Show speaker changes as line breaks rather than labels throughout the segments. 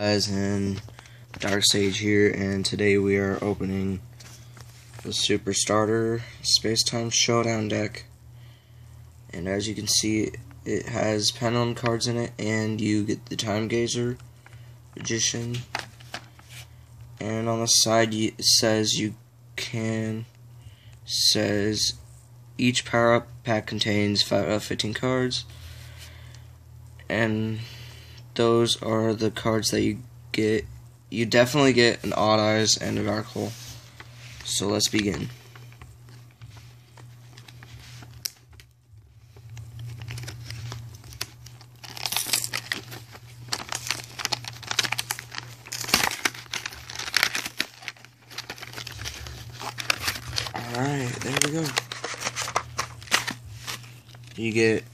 guys and Dark Sage here and today we are opening the Super Starter Space Time Showdown deck. And as you can see it has pendulum cards in it and you get the Time Gazer Magician. And on the side it says you can says each power up pack contains five, uh, 15 cards. And those are the cards that you get. You definitely get an Odd Eyes and a Dark Hole. So let's begin. Alright, there we go. You get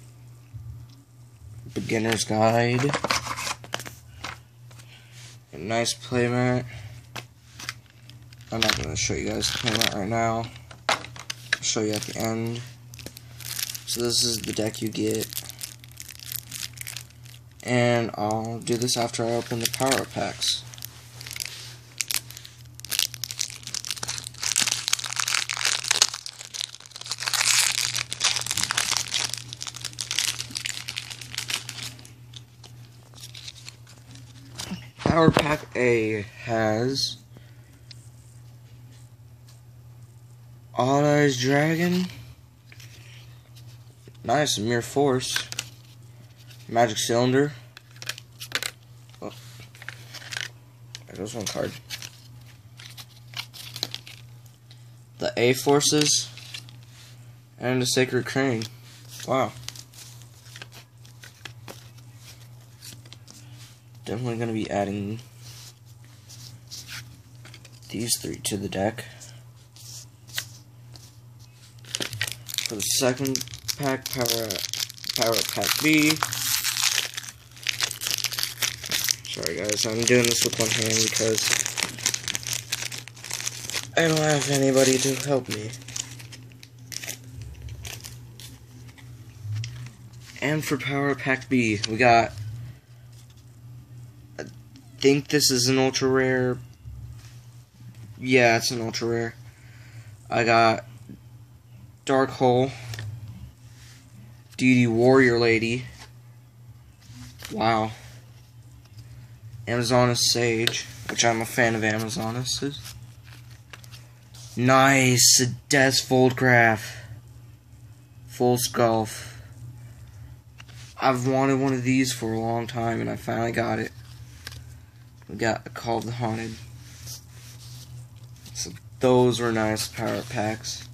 beginner's guide a nice playmat. I'm not going to show you guys the playmat right now. I'll show you at the end. So this is the deck you get. And I'll do this after I open the power packs. Power Pack A has Odd Eyes Dragon. Nice, Mirror Force. Magic Cylinder. Oh. There goes one card. The A Forces. And the Sacred Crane. Wow. Definitely going to be adding these three to the deck. For the second pack, Power, power Pack B. Sorry guys, I'm doing this with one hand because I don't have anybody to help me. And for Power Pack B, we got think this is an ultra rare. Yeah, it's an ultra rare. I got Dark Hole, DD Warrior Lady. Wow. Amazoness Sage, which I'm a fan of Amazonesses. Nice, Death Foldgraph. Full Sculf. I've wanted one of these for a long time and I finally got it. We got a Call of the Haunted. So those were nice power packs.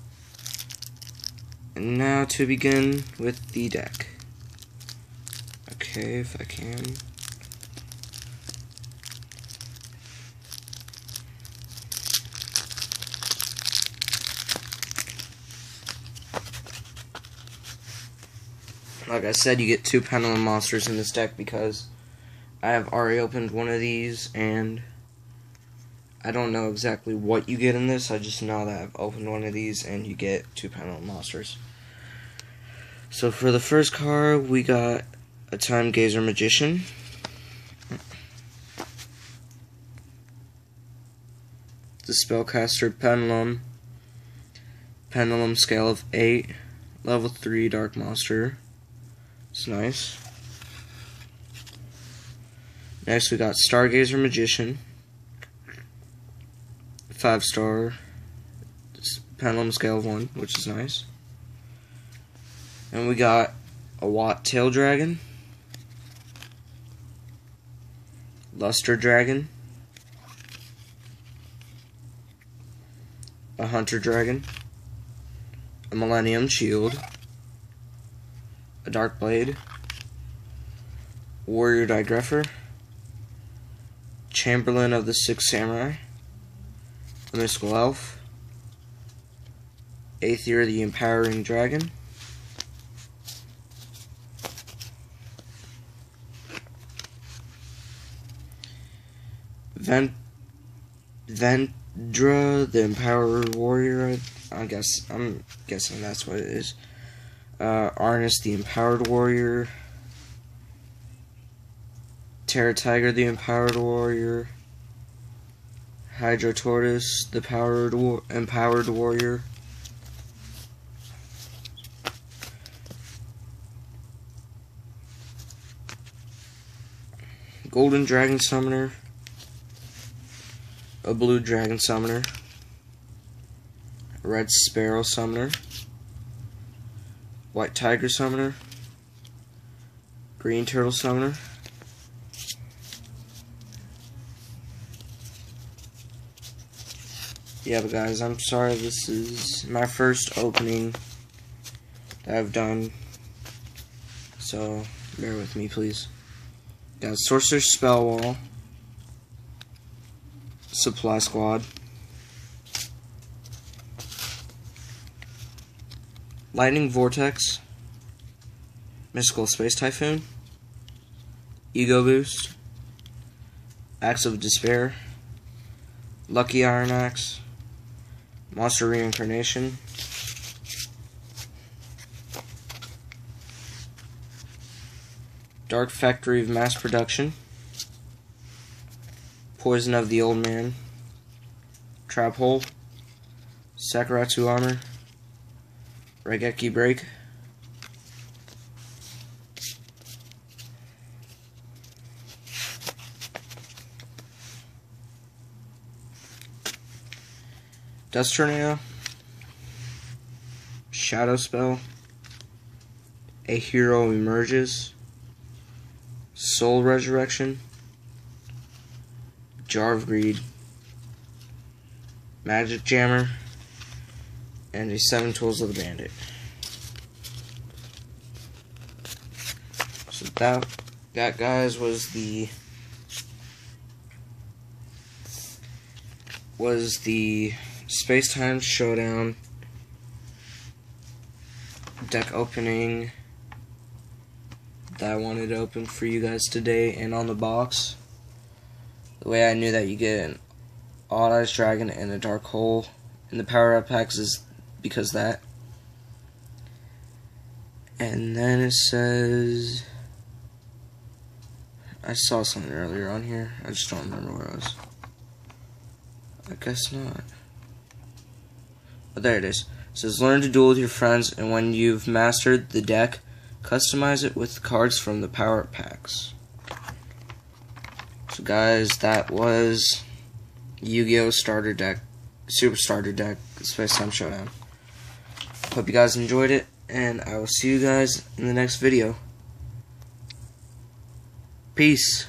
And now to begin with the deck. Okay, if I can. Like I said, you get two Pendulum Monsters in this deck because I have already opened one of these, and I don't know exactly what you get in this. I just know that I've opened one of these, and you get two Pendulum Monsters. So for the first card, we got a Time Gazer Magician. The Spellcaster Pendulum. Pendulum scale of 8. Level 3 Dark Monster. It's nice. Next, we got Stargazer Magician. Five star. Pendulum scale of one, which is nice. And we got a Watt Tail Dragon. Luster Dragon. A Hunter Dragon. A Millennium Shield. A Dark Blade. Warrior Dai Grepher. Chamberlain of the Six Samurai, the Mystical Elf, Aether the Empowering Dragon, Vent Vendra the Empowered Warrior, I guess, I'm guessing that's what it is. Uh, Arnis the Empowered Warrior, Terra Tiger, the Empowered Warrior. Hydro Tortoise, the Powered War Empowered Warrior. Golden Dragon Summoner. A Blue Dragon Summoner. Red Sparrow Summoner. White Tiger Summoner. Green Turtle Summoner. Yeah, but guys, I'm sorry this is my first opening that I've done. So, bear with me, please. Got Sorcerer's Spell Wall. Supply Squad. Lightning Vortex, Mystical Space Typhoon, Ego Boost, Axe of Despair, Lucky Iron Axe, Monster Reincarnation, Dark Factory of Mass Production, Poison of the Old Man, Trap Hole, Sakuretsu Armor, Raigeki break. Dust Tornado. Shadow Spell. A Hero Emerges. Soul Resurrection. Jar of Greed. Magic Jammer and the seven tools of the bandit. So that that guys was the was the Space Time Showdown deck opening that I wanted to open for you guys today and on the box. The way I knew that you get an Odd Eyes Dragon and a Dark Hole in the power up packs is because that. And then it says I saw something earlier on here. I just don't remember where it was. I guess not. But there it is. It says learn to duel with your friends and when you've mastered the deck, customize it with cards from the power packs. So guys, that was Yu-Gi-Oh! starter deck, super starter deck, Space Time Showdown. Hope you guys enjoyed it, and I will see you guys in the next video. Peace.